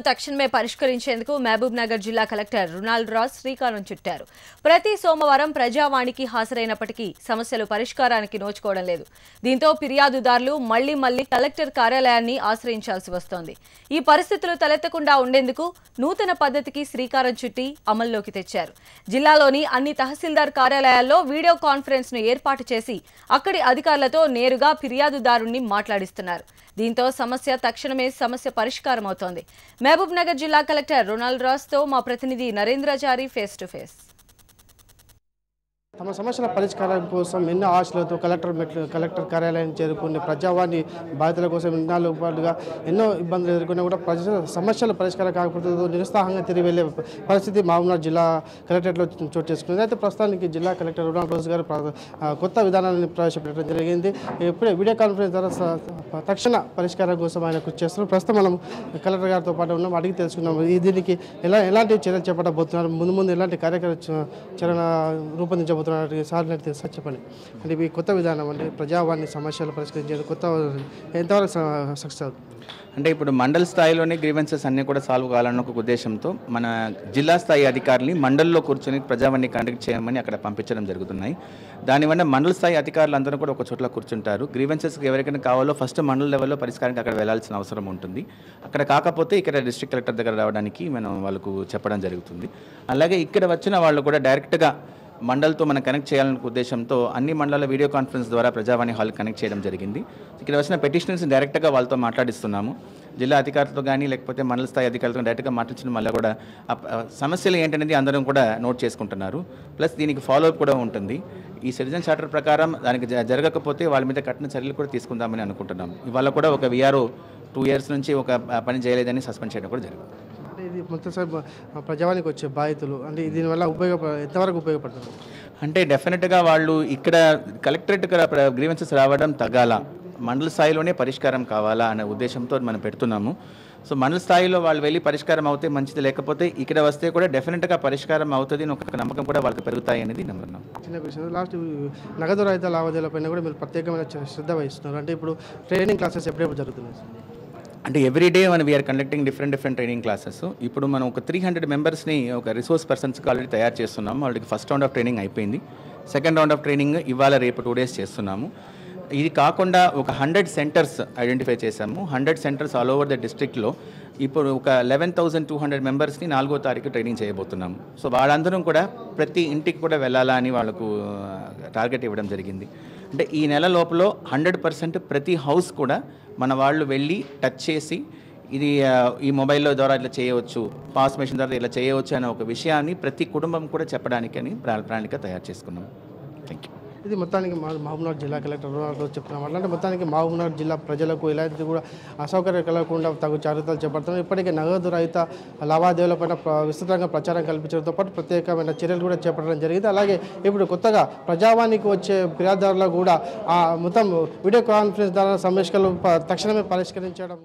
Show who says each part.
Speaker 1: తక్షణమే పరిష్కరించేందుకు మహబూబ్ నగర్ జిల్లా కలెక్టర్ రునాల్డ్ రాజ్ శ్రీకారం చుట్టారు. ప్రతి సోమవారం ప్రజావాణికి హాజరైనప్పటికీ సమస్యలు పరిష్కారానికి నోచుకోవడం లేదు. దీంతో ఫిర్యాదుదారులు మళ్ళీ మళ్ళీ కలెక్టర్ కార్యాలయాన్ని ఆశ్రయించాల్సి వస్తోంది. ఈ పరిస్థితులు తలెత్తకుండా ఉండేందుకు నూతన పద్ధతికి శ్రీకారం చుట్టి అమల్లోకి తెచ్చారు. జిల్లాలోని అన్ని తహసీల్దార్ కార్యాలయాల్లో వీడియో కాన్ఫరెన్స్ను ఏర్పాటు చేసి అక్కడి అధికారులతో నేరుగా ఫిర్యాదుదారుణ్ణి మాట్లాడిస్తున్నారు. దీంతో సమస్య తక్షణమే సమస్య పరిష్కారం అవుతోంది మహబూబ్ నగర్ జిల్లా కలెక్టర్ రొనాల్డ్ రాస్తో మా ప్రతినిధి నరేంద్రచారి ఫేస్ టు ఫేస్.
Speaker 2: తమ సమస్యల పరిష్కారం కోసం ఎన్నో ఆశలతో కలెక్టర్ మెట్లు కలెక్టర్ కార్యాలయం చేరుకుని ప్రజావాణి బాధితుల కోసం ఇన్నాళ్ళు పాటుగా ఎన్నో ఇబ్బందులు ఎదుర్కొన్నా కూడా ప్రజల సమస్యల పరిష్కారం కాకపోతే నిరుత్సాహంగా తిరిగి వెళ్ళే పరిస్థితి మహబూబ్నగర్ జిల్లా కలెక్టరేట్లో చోటు చేసుకుంది. అయితే ప్రస్తుతానికి జిల్లా కలెక్టర్ రుణాల్ రోజు గారు కొత్త విధానాన్ని ప్రవేశపెట్టడం జరిగింది. ఇప్పుడే వీడియో కాన్ఫరెన్స్ ద్వారా తక్షణ పరిష్కారం కోసం ఆయన కృషి చేస్తున్నారు. ప్రస్తుతం మనం కలెక్టర్ గారితో పాటు ఉన్నాం అడిగి తెలుసుకున్నాం దీనికి ఎలా ఎలాంటి చర్యలు చేపట్టబోతున్నారు? ముందు ముందు ఎలాంటి కార్యక్రమ చ- చరణ రూపొందించబోతున్నారు? సార్ నాకు తెలుసు సార్ చెప్పండి అంటే ఈ కొత్త విధానం అంటే ప్రజావాణి సమస్యలు పరిష్కరించేది కొత్త ఎంతవరకు సక్సెస్ అవుతుంది?
Speaker 3: అంటే ఇప్పుడు మండల స్థాయిలోనే గ్రీవెన్సెస్ అన్నీ కూడా సాల్వ్ కావాలన్న ఒక ఉద్దేశంతో మన జిల్లా స్థాయి అధికారులని మండల్లో కూర్చొని ప్రజావాణి కండక్ట్ చేయమని అక్కడ పంపించడం జరుగుతున్నాయి. దానివల్ల మండల స్థాయి అధికారులు అందరూ కూడా ఒక చోట్ల కూర్చుంటారు. గ్రీవెన్సెస్కి ఎవరికైనా కావాలో ఫస్ట్ మండల లెవెల్లో పరిష్కారానికి అక్కడ వెళ్ళాల్సిన అవసరం ఉంటుంది. అక్కడ కాకపోతే ఇక్కడ డిస్ట్రిక్ట్ కలెక్టర్ దగ్గర రావడానికి మనం వాళ్ళకు చెప్పడం జరుగుతుంది. అలాగే ఇక్కడ వచ్చిన వాళ్ళు కూడా డైరెక్ట్గా మండల్తో మనం కనెక్ట్ చేయాలనే ఉద్దేశంతో అన్ని మండలాల వీడియో కాన్ఫరెన్స్ ద్వారా ప్రజావాణి హాల్ కనెక్ట్ చేయడం జరిగింది. ఇక్కడ వచ్చిన పెటిషనర్స్ డైరెక్ట్గా వాళ్ళతో మాట్లాడిస్తున్నాము. జిల్లా అధికారులతో కానీ లేకపోతే మండల స్థాయి అధికారులతో డైరెక్ట్గా మాట్లాడడం వల్ల కూడా సమస్యలు ఏంటనేది అందరం కూడా నోట్ చేసుకుంటున్నారు. ప్లస్ దీనికి ఫాలోఅప్ కూడా ఉంటుంది. ఈ సిటిజన్ చార్టర్ ప్రకారం దానికి జ- జరగకపోతే వాళ్ళ మీద కఠిన చర్యలు కూడా తీసుకుందామని అనుకుంటున్నాం. ఇవాళ కూడా ఒక విఆర్ఓ టూ ఇయర్స్ నుంచి ఒక పని చేయలేదని సస్పెండ్ చేయడం కూడా జరిగింది.
Speaker 2: అంటే ఇది మొత్తం ప్రజావానికి వచ్చే బాధితులు అంటే దీనివల్ల ఉపయోగ ఎంతవరకు ఉపయోగపడుతుంది
Speaker 3: అంటే డెఫినెట్గా వాళ్ళు ఇక్కడ కలెక్టరేట్ గ్రీవెన్సెస్ రావడం తగ్గాల మండల స్థాయిలోనే పరిష్కారం కావాలా అనే ఉద్దేశంతో మనం పెడుతున్నాము. సో మండల స్థాయిలో వాళ్ళు వెళ్ళి పరిష్కారం అవుతే మంచిది లేకపోతే ఇక్కడ వస్తే కూడా డెఫినెట్గా పరిష్కారం అవుతుంది అని ఒక నమ్మకం కూడా వాళ్ళకి పెరుగుతాయి అనేది నమ్ముతున్నాం
Speaker 2: చిన్న విషయం లాస్ట్ నగదు రహిత లావాదేవీలపైన కూడా మీరు ప్రత్యేకమైన శ్రద్ధ వహిస్తున్నారు. అంటే ఇప్పుడు ట్రైనింగ్ క్లాసెస్ ఎప్పుడెప్పుడు జరుగుతున్నాయి? సార్?
Speaker 3: అంటే ఎవ్రీడే మనం we are conducting different different training classes ఇప్పుడు మనం ఒక త్రీ హండ్రెడ్ మెంబర్స్ని ఒక రిసోర్స్ పర్సన్స్కి ఆల్రెడీ తయారు చేస్తున్నాం. వాళ్ళకి ఫస్ట్ రౌండ్ ఆఫ్ ట్రైనింగ్ అయిపోయింది. సెకండ్ రౌండ్ ఆఫ్ ట్రైనింగ్ ఇవాళ రేపు టూ డేస్ చేస్తున్నాము. ఇది కాకుండా ఒక హండ్రెడ్ సెంటర్స్ ఐడెంటిఫై చేశాము. Hundred centres all over the డిస్ట్రిక్ట్లో ఇప్పుడు ఒక లెవెన్ థౌసండ్ టూ హండ్రెడ్ మెంబర్స్ని నాలుగో తారీఖు ట్రైనింగ్ చేయబోతున్నాము. సో వాళ్ళందరం కూడా ప్రతి ఇంటికి కూడా వెళ్ళాలా అని వాళ్ళకు uh, టార్గెట్ ఇవ్వడం జరిగింది. అంటే ఈ నెల లోపల హండ్రెడ్ పర్సెంట్ ప్రతి హౌస్ కూడా మన వాళ్ళు వెళ్ళి టచ్ చేసి ఇది ఈ మొబైల్లో ద్వారా ఇట్లా చేయవచ్చు పాస్ మెషిన్ ద్వారా ఇలా చేయవచ్చు అనే ఒక విషయాన్ని ప్రతి కుటుంబం కూడా చెప్పడానికని ప్రా- ప్రణాళిక తయారు చేసుకున్నాం. థ్యాంక్ యూ
Speaker 2: ఇది మొత్తానికి మా మహబూబ్నగర్ జిల్లా కలెక్టర్ రోజు చెప్తున్నాం అంటే మొత్తానికి మహబూబ్నగర్ జిల్లా ప్రజలకు ఎలాంటి కూడా అసౌకర్యం కలగకుండా తగు జాగ్రత్తలు చేపడుతున్నాం ఇప్పటికే నగదు రహిత లావాదేవీలపైన పైన విస్తృతంగా ప్రచారం కల్పించడంతో పాటు ప్రత్యేకమైన చర్యలు కూడా చేపట్టడం జరిగింది. అలాగే ఇప్పుడు కొత్తగా ప్రజావానికి వచ్చే ఫిర్యాదుదారులకు కూడా మొత్తం వీడియో కాన్ఫరెన్స్ ద్వారా సమస్యలు తక్షణమే పరిష్కరించడం